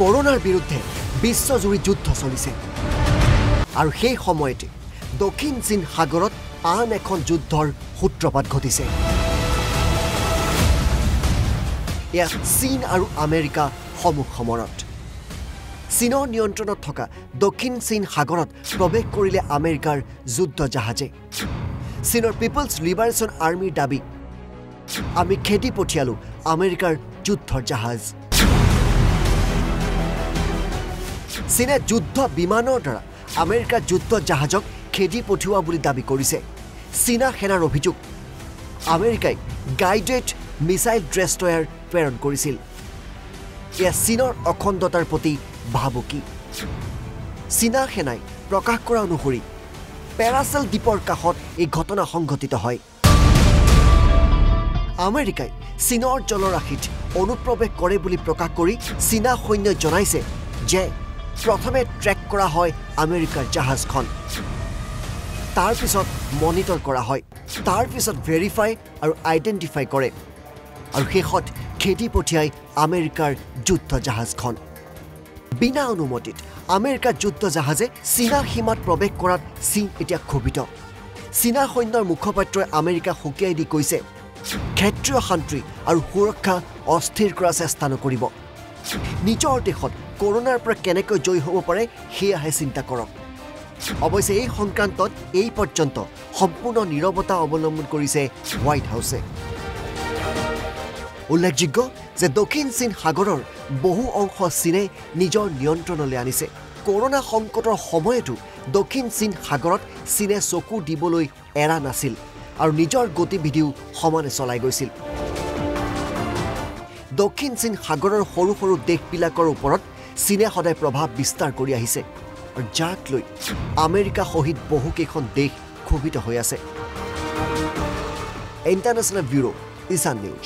কৰোণাৰ বিৰুদ্ধে বিশ্বজুৰি যুদ্ধ চলিছে। আৰু সেই সময়তে দক্ষিণ চীন সাগৰত আন এখন যুদ্ধৰ সূত্ৰপাত ঘটিছে। এয়া চীন আৰু আমেৰিকা সমুখ সমৰত চীনৰ নিয়ন্ত্ৰণত থকা দক্ষিণ চীন সাগৰত প্ৰৱেশ কৰিলে আমেৰিকাৰ যুদ্ধ জাহাজে। চীনৰ পিপলছ লিবাৰেশ্যন আৰ্মীৰ দাবী আমি খেদি পঠিয়ালোঁ আমেৰিকাৰ যুদ্ধৰ জাহাজ। চীনে যুদ্ধ বিমানৰ দ্বাৰা আমেৰিকাৰ যুদ্ধ জাহাজক খেদি পঠিওৱা বুলি দাবী কৰিছে। চীনা সেনাৰ অভিযোগ আমেৰিকাই গাইডেড মিছাইল ড্ৰেষ্টয়াৰ প্ৰেৰণ কৰিছিল। এয়া চীনৰ অখণ্ডতাৰ প্ৰতি ভাবুকি। চীনা সেনাই প্ৰকাশ কৰা অনুসৰি পেৰাচেল দ্বীপৰ কাষত এই ঘটনা সংঘটিত হয়। আমেৰিকাই চীনৰ জলৰাশিত অনুপ্ৰৱেশ কৰে বুলি প্ৰকাশ কৰি চীনা সৈন্যই জনাইছে যে প্ৰথমে ট্ৰেক কৰা হয় আমেৰিকাৰ জাহাজখন। তাৰপিছত মনিটৰ কৰা হয়। তাৰপিছত ভেৰিফাই আৰু আইডেণ্টিফাই কৰে। আৰু শেষত খেদি পঠিয়াই আমেৰিকাৰ যুদ্ধ জাহাজখন বিনা অনুমতিত আমেৰিকাৰ যুদ্ধ জাহাজে চীনা সীমাত প্ৰৱেশ কৰাত চীন এতিয়া ক্ষোভিত। চীনা সৈন্যৰ মুখপাত্ৰই আমেৰিকা সকীয়াই দি কৈছে ক্ষেত্ৰীয় শান্তি আৰু সুৰক্ষা অস্থিৰ কৰাৰ চেষ্টা নকৰিব। নিজৰ দেশত কৰোণাৰ পৰা কেনেকৈ জয়ী হ'ব পাৰে সেয়াহে চিন্তা কৰক। অৱশ্যে এই সংক্ৰান্তত এই পৰ্যন্ত সম্পূৰ্ণ নীৰৱতা অৱলম্বন কৰিছে হোৱাইট হাউছে। উল্লেখযোগ্য যে দক্ষিণ চীন সাগৰৰ বহু অংশ চীনে নিজৰ নিয়ন্ত্ৰণলৈ আনিছে। কৰোণা সংকটৰ সময়তো দক্ষিণ চীন সাগৰত চীনে চকু দিবলৈ এৰা নাছিল আৰু নিজৰ গতিবিধিও সমানে চলাই গৈছিল। দক্ষিণ চীন সাগৰৰ সৰু সৰু দেশবিলাকৰ ওপৰত চীনে সদায় প্ৰভাৱ বিস্তাৰ কৰি আহিছে আৰু যাক লৈ আমেৰিকা সহিত বহুকেইখন দেশ ক্ষোভিত হৈ আছে। ইণ্টাৰনেশ্যনেল ব্যুৰ ইছান নিউজ।